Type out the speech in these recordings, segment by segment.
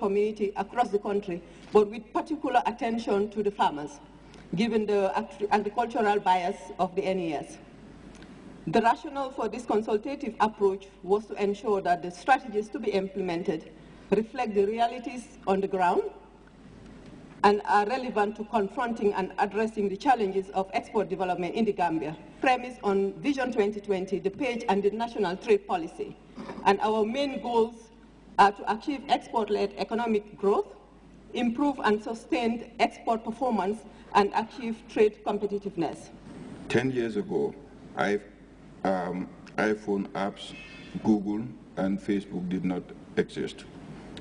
community across the country, but with particular attention to the farmers, given the agricultural bias of the NES. The rationale for this consultative approach was to ensure that the strategies to be implemented reflect the realities on the ground and are relevant to confronting and addressing the challenges of export development in the Gambia, premised on Vision 2020, the PAGE and the national trade policy. And our main goals are to achieve export-led economic growth, improve and sustain export performance, and achieve trade competitiveness. Ten years ago, um, iPhone apps, Google, and Facebook did not exist.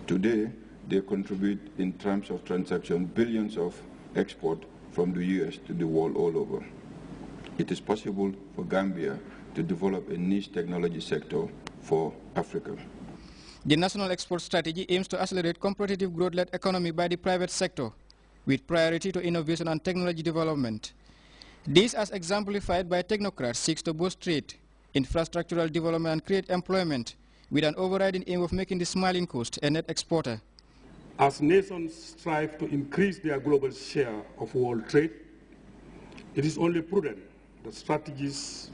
Today, they contribute in terms of transaction billions of export from the U.S. to the world all over. It is possible for Gambia to develop a niche technology sector for Africa. The National Export Strategy aims to accelerate competitive growth-led economy by the private sector, with priority to innovation and technology development. This, as exemplified by technocrats, seeks to boost trade, infrastructural development and create employment, with an overriding aim of making the smiling coast a net exporter. As nations strive to increase their global share of world trade, it is only prudent that strategies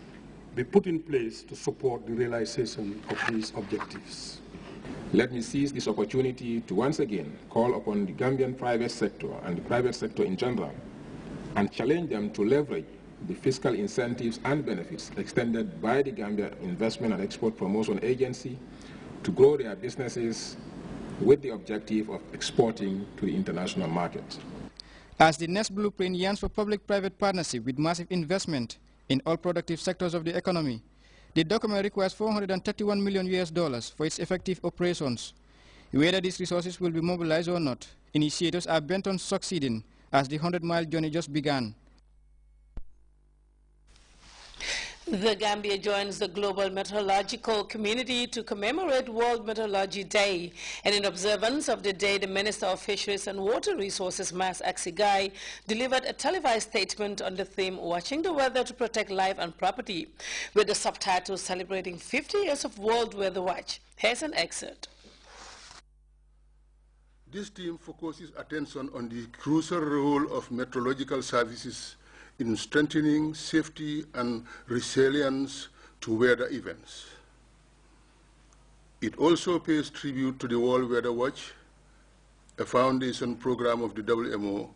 be put in place to support the realization of these objectives. Let me seize this opportunity to once again call upon the Gambian private sector and the private sector in general and challenge them to leverage the fiscal incentives and benefits extended by the Gambia Investment and Export Promotion Agency to grow their businesses with the objective of exporting to the international market. As the next blueprint yearns for public-private partnership with massive investment in all productive sectors of the economy, the document requires 431 million US dollars for its effective operations. Whether these resources will be mobilized or not, initiators are bent on succeeding as the 100-mile journey just began. The Gambia joins the global meteorological community to commemorate World Meteorology Day. And in observance of the day, the Minister of Fisheries and Water Resources, Mass Axi Gai, delivered a televised statement on the theme, Watching the Weather to Protect Life and Property, with the subtitle celebrating 50 years of World Weather Watch. Here's an excerpt. This theme focuses attention on the crucial role of meteorological services in strengthening safety and resilience to weather events. It also pays tribute to the World Weather Watch, a foundation program of the WMO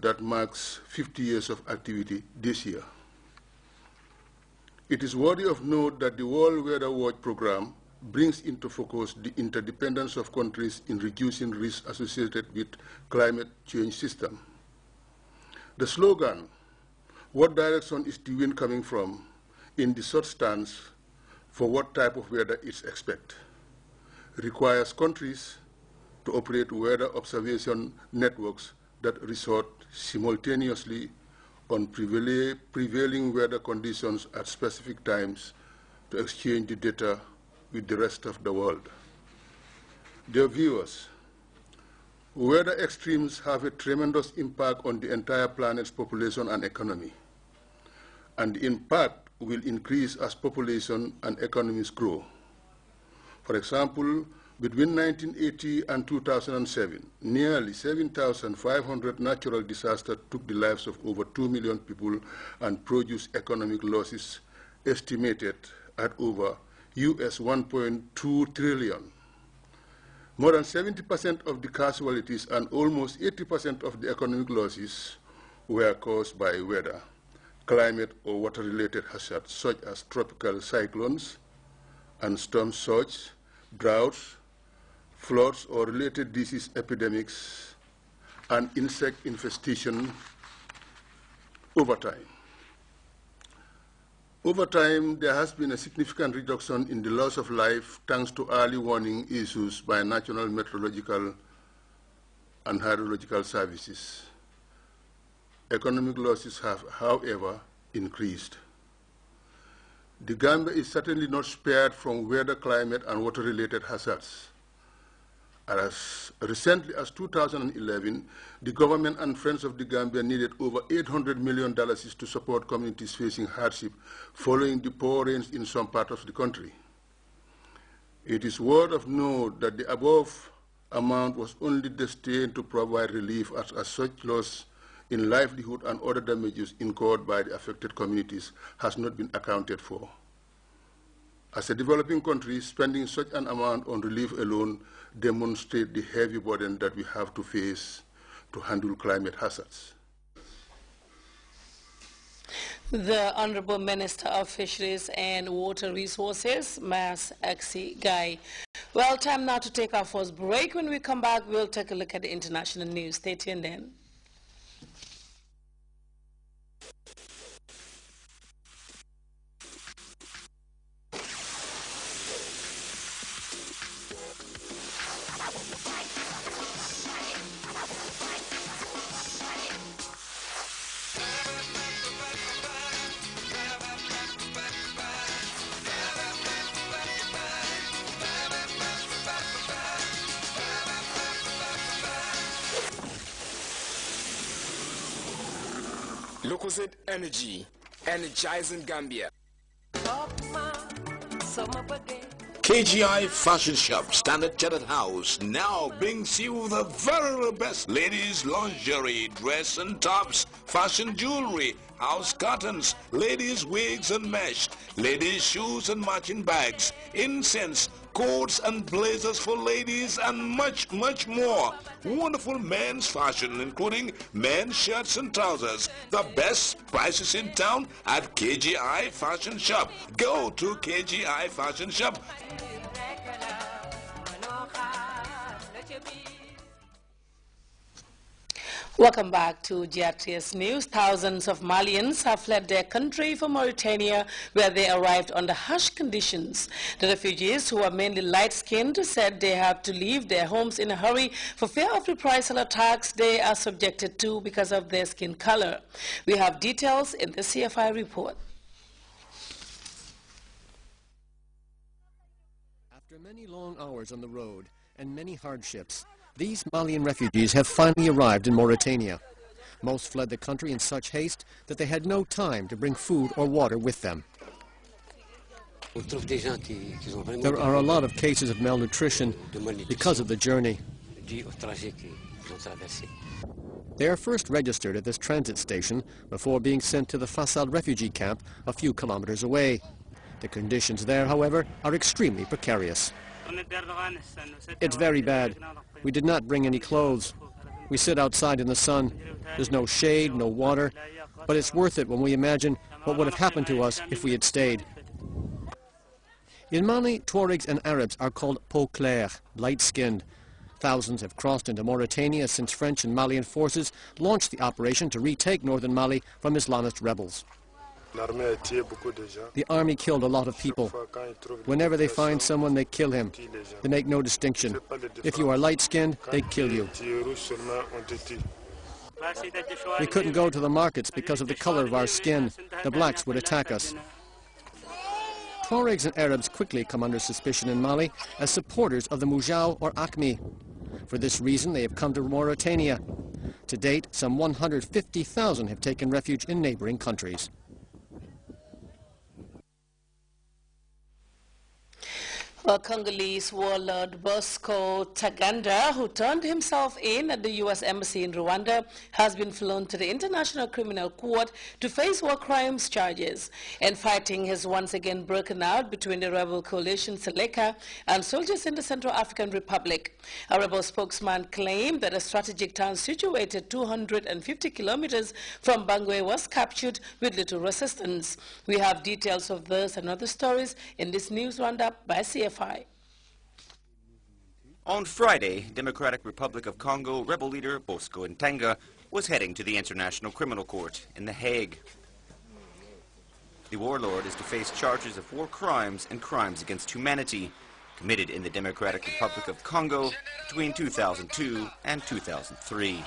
that marks 50 years of activity this year. It is worthy of note that the World Weather Watch program brings into focus the interdependence of countries in reducing risks associated with climate change system. The slogan, what direction is the wind coming from in the short stance for what type of weather is expected. Requires countries to operate weather observation networks that resort simultaneously on prevailing weather conditions at specific times to exchange the data with the rest of the world. Dear viewers, weather extremes have a tremendous impact on the entire planet's population and economy and the impact will increase as population and economies grow. For example, between 1980 and 2007, nearly 7,500 natural disasters took the lives of over 2 million people and produced economic losses estimated at over US 1.2 trillion. More than 70% of the casualties and almost 80% of the economic losses were caused by weather climate or water-related hazards such as tropical cyclones and storm surge, droughts, floods or related disease epidemics, and insect infestation over time. Over time, there has been a significant reduction in the loss of life thanks to early warning issues by national meteorological and hydrological services. Economic losses have, however, increased. The Gambia is certainly not spared from weather, climate, and water-related hazards. As recently as 2011, the government and Friends of the Gambia needed over $800 million to support communities facing hardship following the poor rains in some parts of the country. It is worth of note that the above amount was only destined to provide relief as, as such loss in livelihood and other damages incurred by the affected communities has not been accounted for. As a developing country, spending such an amount on relief alone demonstrates the heavy burden that we have to face to handle climate hazards. The Honorable Minister of Fisheries and Water Resources, Mass Axi Gai. Well, time now to take our first break. When we come back, we'll take a look at the international news. Stay tuned then. Lucozade Energy, energizing Gambia. KGI Fashion Shop, Standard Chartered House, now brings you the very best ladies' lingerie, dress and tops, fashion jewelry, house curtains, ladies' wigs and mesh, ladies' shoes and matching bags, incense, coats and blazers for ladies, and much, much more. Wonderful men's fashion, including men's shirts and trousers. The best prices in town at KGI Fashion Shop. Go to KGI Fashion Shop. Welcome back to GRTS News. Thousands of Malians have fled their country for Mauritania, where they arrived under harsh conditions. The refugees, who are mainly light-skinned, said they have to leave their homes in a hurry for fear of reprisal attacks they are subjected to because of their skin color. We have details in the CFI report. After many long hours on the road and many hardships, these Malian refugees have finally arrived in Mauritania. Most fled the country in such haste that they had no time to bring food or water with them. There are a lot of cases of malnutrition because of the journey. They are first registered at this transit station before being sent to the Fassal refugee camp a few kilometers away. The conditions there, however, are extremely precarious. It's very bad. We did not bring any clothes. We sit outside in the sun. There's no shade, no water, but it's worth it when we imagine what would have happened to us if we had stayed. In Mali, Tuaregs and Arabs are called peau claire, light-skinned. Thousands have crossed into Mauritania since French and Malian forces launched the operation to retake northern Mali from Islamist rebels. The army killed a lot of people. Whenever they find someone, they kill him. They make no distinction. If you are light-skinned, they kill you. We couldn't go to the markets because of the color of our skin. The blacks would attack us. Tuaregs and Arabs quickly come under suspicion in Mali as supporters of the MUJAO or AQMI. For this reason, they have come to Mauritania. To date, some 150,000 have taken refuge in neighboring countries. Well, Congolese warlord Bosco Ntaganda, who turned himself in at the U.S. Embassy in Rwanda, has been flown to the International Criminal Court to face war crimes charges. And fighting has once again broken out between the rebel coalition Seleka and soldiers in the Central African Republic. A rebel spokesman claimed that a strategic town situated 250 kilometers from Bangui was captured with little resistance. We have details of this and other stories in this news roundup by CF on Friday, Democratic Republic of Congo rebel leader Bosco Ntaganda was heading to the International Criminal Court in The Hague. The warlord is to face charges of war crimes and crimes against humanity committed in the Democratic Republic of Congo between 2002 and 2003.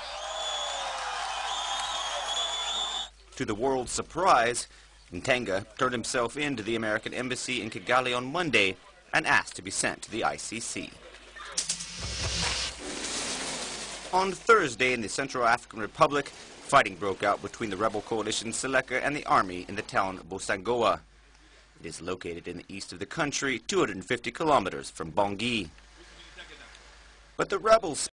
To the world's surprise, Ntaganda turned himself in to the American embassy in Kigali on Monday and asked to be sent to the ICC. On Thursday in the Central African Republic, fighting broke out between the rebel coalition Seleka and the army in the town of Bossangoa. It is located in the east of the country, 250 kilometers from Bangui. But the rebels